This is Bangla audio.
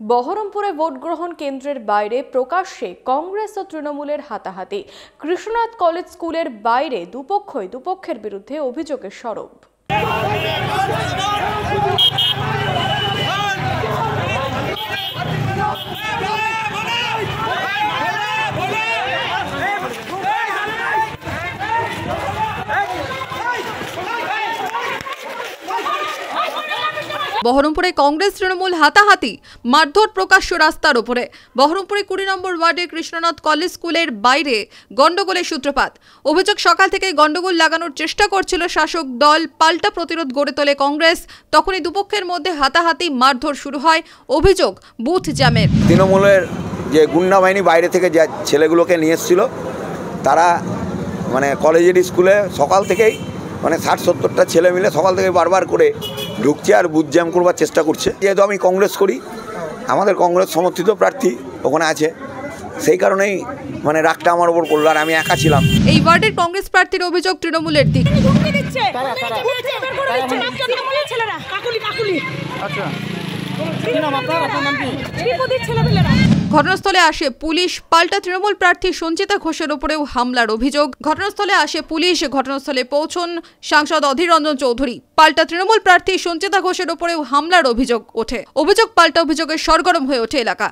বহরমপুরে ভোট গ্রহণ কেন্দ্রের বাইরে প্রকাশ্যে কংগ্রেস ও তৃণমূলের হাতাহাতি। কৃষ্ণনাথ কলেজ স্কুলের বাইরে দুপক্ষই দুপক্ষের বিরুদ্ধে অভিযোগের সরব। বহরমপুরে কংগ্রেস তৃণমূল হাতাহাতি, মারধর প্রকাশ্য রাস্তার উপরে বহরমপুরে কুড়ি নম্বর ওয়ার্ডে কৃষ্ণনাথ কলেজ স্কুলের বাইরে গন্ডগোলের সূত্রপাত। অভিযোগ সকাল থেকে গন্ডগোল লাগানোর চেষ্টা করছিল শাসক দল। পাল্টা প্রতিরোধ গড়ে তোলে কংগ্রেস। তখনই দুপক্ষের মধ্যে হাতাহাতি, মারধর শুরু হয়। অভিযোগ, বুথ জ্যামের তৃণমূলের যে গুন্ডা বাহিনী বাইরে থেকে যে ছেলেগুলোকে নিয়ে এসেছিল, তারা মানে কলেজের স্কুলে সকাল থেকেই মানে ষাট সত্তরটা ছেলে মিলে সকাল থেকে বারবার করে ঢুকছে আর বুথ জ্যাম করবার চেষ্টা করছে। যেহেতু আমি কংগ্রেস করি আমাদের কংগ্রেস সমর্থিত প্রার্থী ওখানে আছে। সেই কারণেই মানে রাগটা আমার ওপর করল আর আমি একা ছিলাম। এই ওয়ার্ডের কংগ্রেস প্রার্থীর অভিযোগ তৃণমূলের দিক। হুমকি দিচ্ছে। দিচ্ছে, বের করে দিচ্ছে নামটা তৃণমূলের ছেলেরা। কাকুলি কাকুলি। আচ্ছা। ঘটনাস্থলে আসে পুলিশ। পাল্টা তৃণমূল প্রার্থী সঞ্চিতা ঘোষের উপরেও হামলার অভিযোগ। ঘটনাস্থলে আসে পুলিশ। ঘটনাস্থলে পৌঁছন সাংসদ অধীর রঞ্জন চৌধুরী। পাল্টা তৃণমূল প্রার্থী সঞ্চিতা ঘোষের উপরেও হামলার অভিযোগ ওঠে। অভিযোগ পাল্টা অভিযোগে সরগরম হয়ে ওঠে এলাকা।